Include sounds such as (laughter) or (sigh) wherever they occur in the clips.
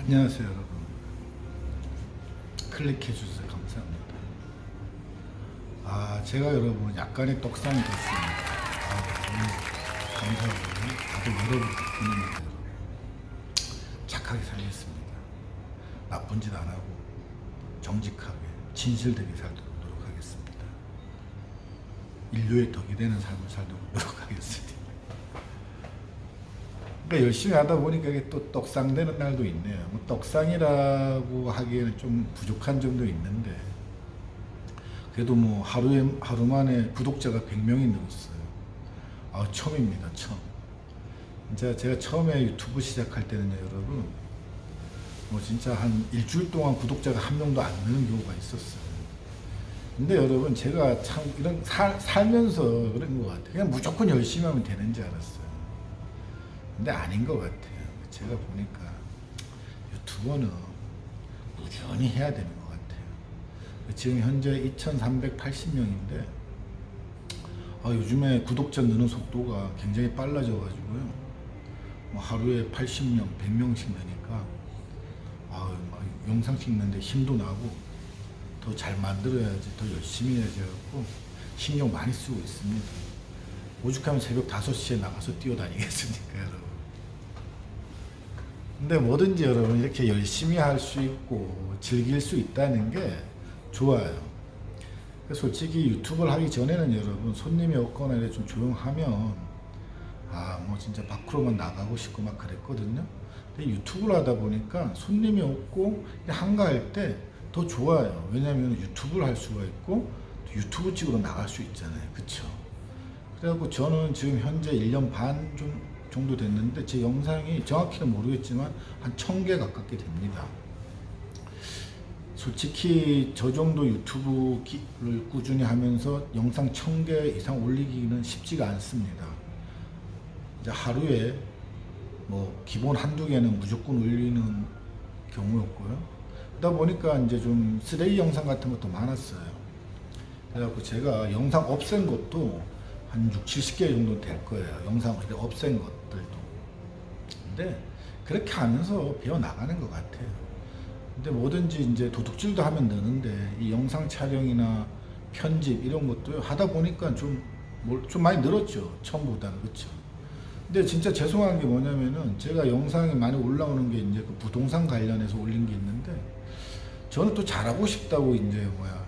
안녕하세요 여러분. 클릭해 주셔서 감사합니다. 아 제가 여러분 약간의 떡상이 됐습니다. 아, 너무 감사하고 다들 여러분 덕분입니다 착하게 살겠습니다. 나쁜 짓 안 하고 정직하게 진실되게 살도록 노력하겠습니다. 인류의 덕이 되는 삶을 살도록 노력하겠습니다 그러니까 열심히 하다 보니까 이게 또 떡상되는 날도 있네요. 뭐 떡상이라고 하기에는 좀 부족한 점도 있는데 그래도 뭐 하루에 하루 만에 구독자가 100명이 늘었어요. 아 처음입니다. 처음. 진짜 제가 처음에 유튜브 시작할 때는요, 여러분. 뭐 진짜 한 일주일 동안 구독자가 한 명도 안 느는 경우가 있었어요. 근데 여러분 제가 참 이런 살, 살면서 그런 것 같아요. 그냥 무조건 열심히 하면 되는 줄 알았어요. 근데 아닌 것 같아요. 제가 보니까 유튜버는 꾸준히 해야 되는 것 같아요. 지금 현재 2,380명인데 아, 요즘에 구독자 느는 속도가 굉장히 빨라져가지고요. 뭐 하루에 80명, 100명씩 느니까 아, 막 영상 찍는데 힘도 나고 더 잘 만들어야지, 더 열심히 해야지 갖고 신경 많이 쓰고 있습니다. 오죽하면 새벽 5시에 나가서 뛰어다니겠습니까, (laughs) 여러분. 근데 뭐든지 여러분 이렇게 열심히 할 수 있고 즐길 수 있다는 게 좋아요. 솔직히 유튜브를 하기 전에는 여러분 손님이 없거나 이렇게 좀 조용하면 아 뭐 진짜 밖으로만 나가고 싶고 막 그랬거든요. 근데 유튜브를 하다 보니까 손님이 없고 한가할 때 더 좋아요. 왜냐하면 유튜브를 할 수가 있고 유튜브 찍으러 나갈 수 있잖아요. 그쵸? 그래갖고 저는 지금 현재 1년 반 좀 정도 됐는데 제 영상이 정확히는 모르겠지만 한 1000개 가깝게 됩니다. 솔직히 저 정도 유튜브를 꾸준히 하면서 영상 1000개 이상 올리기는 쉽지가 않습니다. 이제 하루에 뭐 기본 한두 개는 무조건 올리는 경우였고요. 그러다 보니까 이제 좀 쓰레기 영상 같은 것도 많았어요. 그래갖고 제가 영상 없앤 것도 한 6, 70개 정도 될 거예요. 영상 이렇게 없앤 것들도. 근데 그렇게 하면서 배워 나가는 것 같아요. 근데 뭐든지 이제 도둑질도 하면 느는데 이 영상 촬영이나 편집 이런 것도 하다 보니까 좀, 좀 많이 늘었죠. 처음보다는. 그쵸. 근데 진짜 죄송한 게 뭐냐면은 제가 영상이 많이 올라오는 게 이제 그 부동산 관련해서 올린 게 있는데 저는 또 잘하고 싶다고 이제 뭐야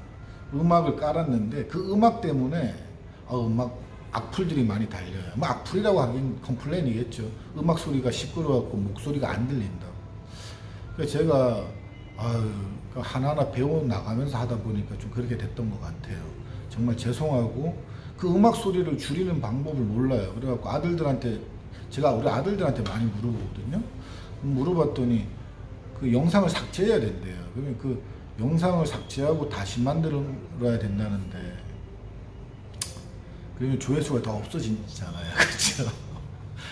음악을 깔았는데 그 음악 때문에 어, 음악 악플들이 많이 달려요. 뭐 악플이라고 하긴 컴플레인이겠죠. 음악 소리가 시끄러워갖고 목소리가 안 들린다. 그래서 제가 아유, 그 하나하나 배워 나가면서 하다 보니까 좀 그렇게 됐던 것 같아요. 정말 죄송하고 그 음악 소리를 줄이는 방법을 몰라요. 그래갖고 아들들한테 제가 우리 아들들한테 많이 물어보거든요. 물어봤더니 그 영상을 삭제해야 된대요. 그러면 그 영상을 삭제하고 다시 만들어야 된다는데 그러면 조회수가 더 없어지잖아요. (laughs) 그렇죠?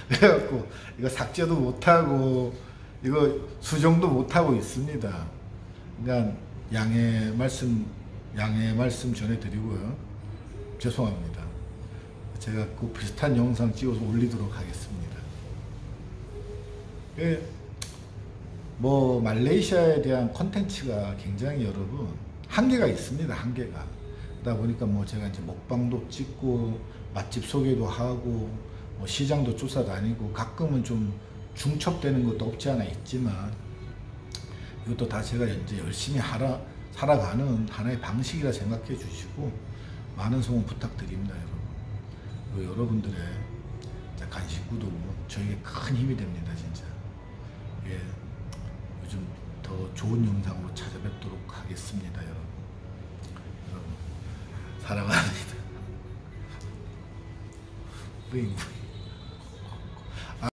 그래갖고 이거 삭제도 못하고 이거 수정도 못하고 있습니다. 그러니까 양해 말씀 양해 말씀 전해드리고요. 죄송합니다. 제가 그 비슷한 영상 찍어서 올리도록 하겠습니다. 그뭐 말레이시아에 대한 컨텐츠가 굉장히 여러분 한계가 있습니다. 한계가. 그러다 보니까 뭐 제가 이제 먹방도 찍고 맛집 소개도 하고 뭐 시장도 조사 다니고 가끔은 좀 중첩되는 것도 없지 않아 있지만 이것도 다 제가 이제 열심히 하라, 살아가는 하나의 방식이라 생각해 주시고 많은 소원 부탁드립니다 여러분. 여러분들의 간식 구독은 저에게 큰 힘이 됩니다 진짜. 예, 요즘 더 좋은 영상으로 찾아뵙도록 하겠습니다 여러분 para a vida. Bem, bem.